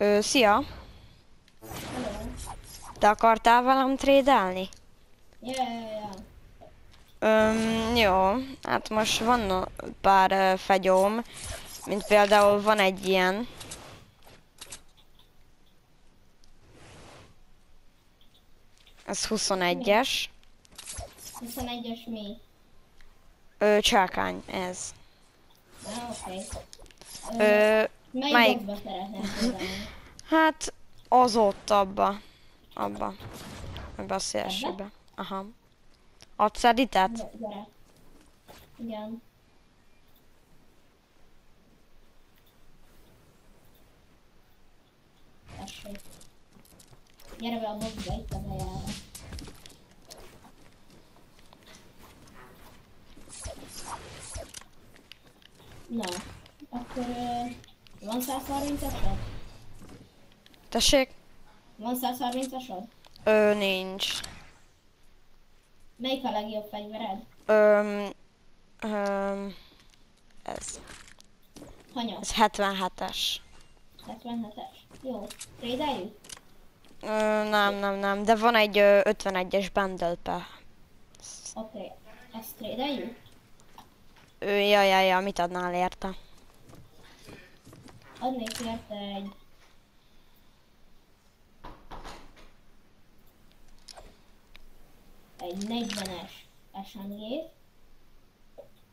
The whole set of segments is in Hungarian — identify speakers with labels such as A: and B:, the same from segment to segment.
A: Ö, szia!
B: Hello.
A: Te akartál velem trédelni?
B: Yeah, yeah, yeah.
A: Öm, jó, hát most van pár ö, fegyóm, mint például van egy ilyen. Ez 21-es.
B: 21-es mi?
A: Ö, csákány, ez.
B: Ah. Okay.
A: Ö,
B: Melyik
A: melyik? hát az ott abba. Abba. Abba a szélsőbe. Aha. Adsz editet?
B: Igen. Tessék. Gyere be a boxba, itt a bejárat. Na, akkor ö, van 130-asod?
A: Tessék?
B: Van 130-asod?
A: Ö, nincs.
B: Melyik a legjobb fegyvered?
A: Öm, öm, ez.
B: Hanyas?
A: Ez 77-es.
B: 77-es. Jó. Trédeljük?
A: Ö, nem, nem, nem, de van egy ö, 51-es bundle.
B: Oké. Okay. Ezt trédeljük?
A: Ö, ja, ja, ja, mit adnál érte?
B: Adnék érte egy... Egy 40-es SMG-t.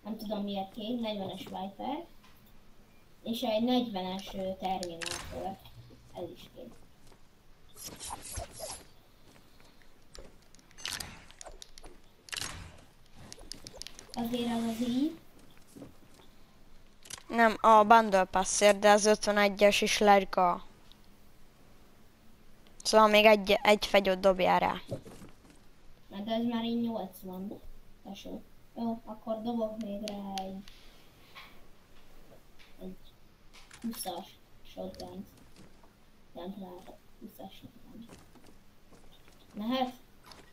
B: Nem tudom miért kény, 40-es Viper. És egy 40-es ö, Terminator. Ez is kény. Azért az az így.
A: Nem, a bundle passért, de az 51-es is lerga. Szóval még egy, egy fegyót dobjál rá.
B: Na, de ez már így 80. Tesó. Jó, akkor dobok még rá egy... Egy 20-as shotgun. Nem rá 20-as shotgun. Mehet?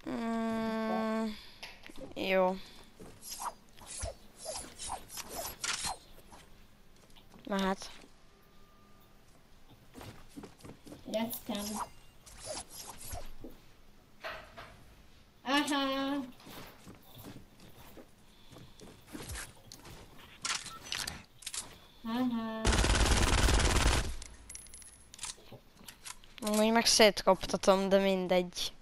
A: Mm, jó. Mehet.
B: Reckem. Aha! Aha!
A: Amúgy meg szétkoptatom, de mindegy.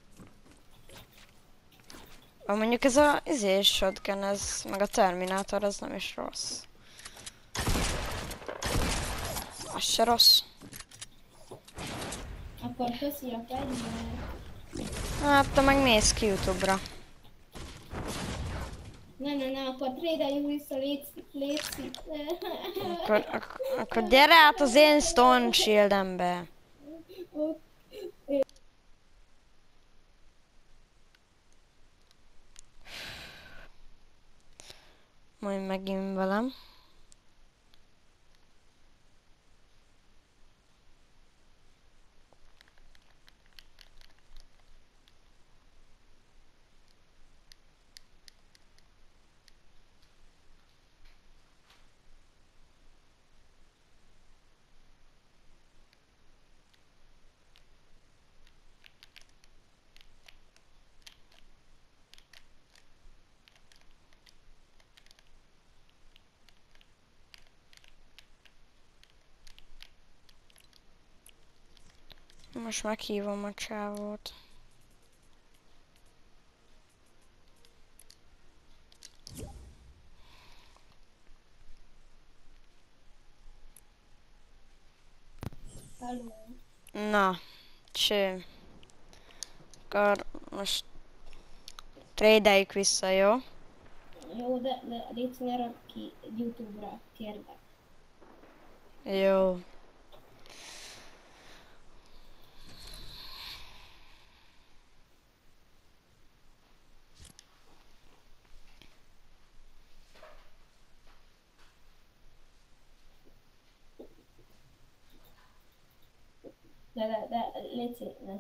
A: Mondjuk ez a izés shotgun, ez, meg a Terminátor, az nem is rossz. Az se rossz.
B: Akkor köszi a fegyvert.
A: Hát te meg mész ki Youtube-ra.
B: Nem, nem, nem, akkor trédeljünk vissza, légy
A: Akkor, ak- akkor gyere át az én Stone Shieldembe. Majd megint velem. Most meghívom a csávót.
B: Hello.
A: Na, cső. Akkor most trédeljük vissza, jó?
B: Jó, de, de légy ki Youtube-ra, kérlek.
A: Jó.
B: De, de, de légy szíves, ne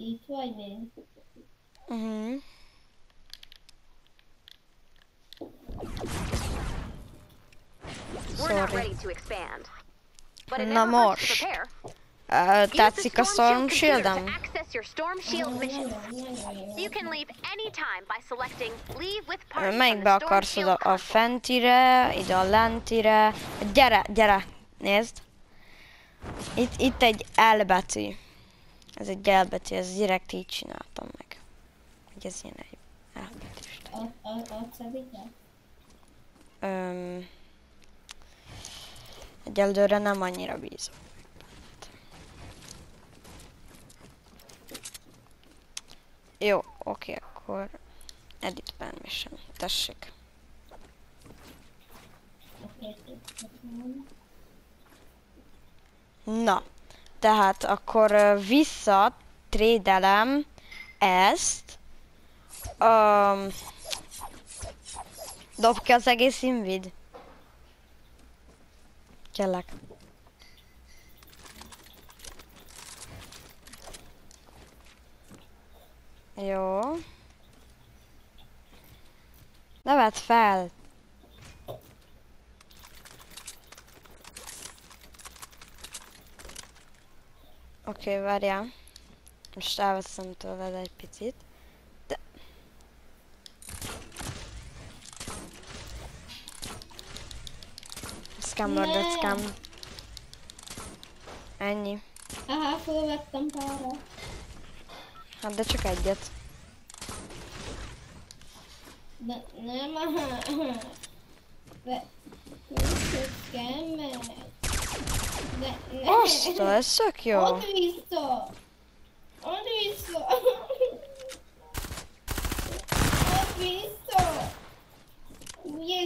B: Itt vagy még?
A: Uh-huh.
C: We're not
A: Sorry.
C: ready to expand. But it
A: Na most.
C: the
A: tetszik a
C: Storm
A: Shieldem? Melyikbe akarsz oda? A fentire, ide a lentire. Gyere, gyere, nézd. Itt, itt egy L betű. Ez egy L betű, ez direkt így csináltam meg. Hogy ez ilyen egy L betűs.
B: Ad- ad- Adsz ebédet?
A: Öm, egyelőre nem annyira bízom. Jó, oké, akkor edit permission. Tessék. Na, tehát akkor vissza trédelem ezt. Um, dob ki az egész invid. Kérlek. Jó. Ne vedd fel. Oké, okay, várjál. Most elveszem tőled egy picit. De... De
B: Ne.
A: scam. Ennyi.
B: Aha, fölvettem pára.
A: Hát de csak egyet.
B: De nem, aha. De... Köszönöm. Ne.
A: Azt, ez tök jó.
B: Add vissza! Add vissza! Add vissza!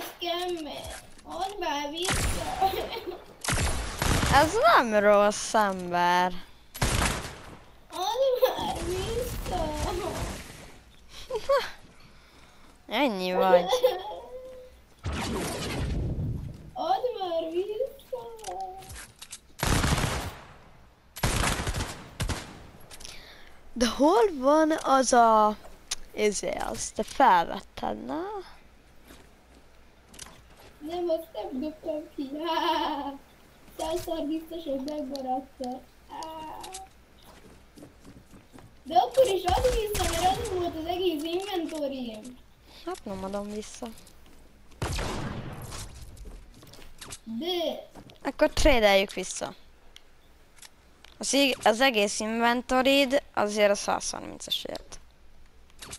B: Scammer! Add már vissza!
A: Ez nem rossz ember.
B: Add már vissza!
A: Ennyi vagy.
B: Add már vissza!
A: De hol van az a... Izé, azt te felvetted, na?
B: Nem, azt nem dobtam ki. Százszor biztos, hogy megmaradta. Á. De akkor is ad vissza, mert az volt az egész inventórium.
A: Hát nem adom vissza.
B: De
A: Akkor trédeljük vissza. Az, az egész inventorid azért a 130-as ért.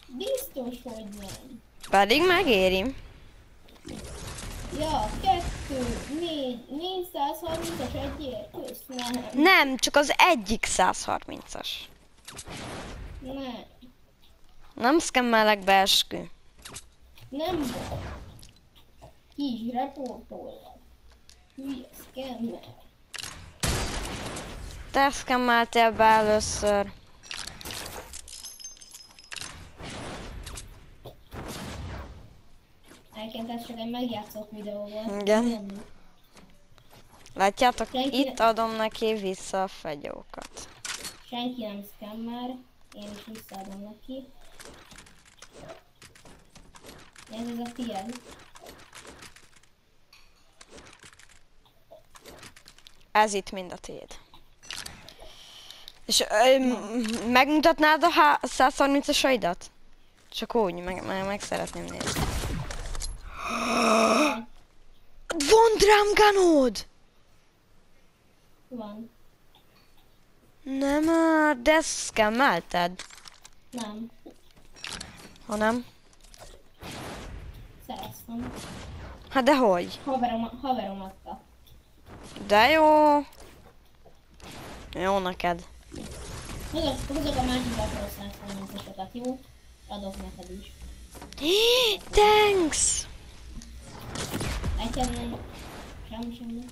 B: biztos, hogy nem.
A: Pedig megéri.
B: Ja, kettő, négy, 430-as egyért, kösz, nem.
A: Csak az egyik 130-as.
B: Nem,
A: Nem szkemmelek be eskü.
B: nem. Ki is reportollak. Hülye szkemmer.
A: Te szkemmeltél be először.
B: Egyébként ez csak egy megjátszott videó volt.
A: Igen. Látjátok,
B: Senki-
A: itt adom neki vissza a fegyókat.
B: Senki nem scammer, én is visszaadom neki. Ez ez a tiéd.
A: Ez itt mind a tiéd. És ö, megmutatnád a há- 130-asaidat? Csak úgy, meg, meg, meg szeretném nézni. Von drum gunod!
B: Van.
A: Nem, de ezt szkemmelted,
B: Nem.
A: hanem...
B: Szereztem.
A: Hát de hogy?
B: Haverom, haverom adta.
A: De jó. Jó neked.
B: Hozok, hozok a másik lapról 130-asokat, jó? Adok neked is.
A: Thanks!
B: Nem. Semmi, semmi.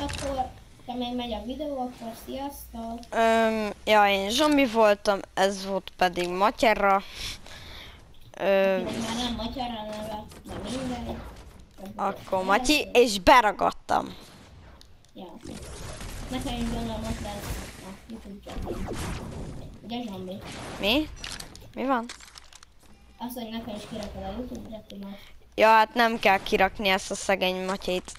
B: Akkor, ha még megy a videó, akkor sziasztok!
A: Öm, ja, én zombi voltam, ez volt pedig matyera. Öm,
B: már nem matyara neve, de mindegy.
A: akkor Matyi, és beragadtam.
B: Ja. Nekem is gondolom ott lesz. Ugye Zsombi?
A: Mi? Mi van?
B: Azt, hogy nekem is kirakod a YouTube.
A: Ja, hát nem kell kirakni ezt a szegény Matyét.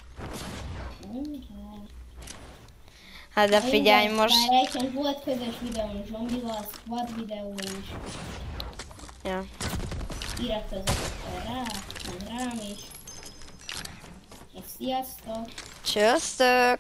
A: Hát de figyelj most.
B: Már egyébként volt közös videó Zsombival, squad videó is.
A: Ja.
B: Iratkozzatok rá, meg rám is. És sziasztok!
A: Csőztök!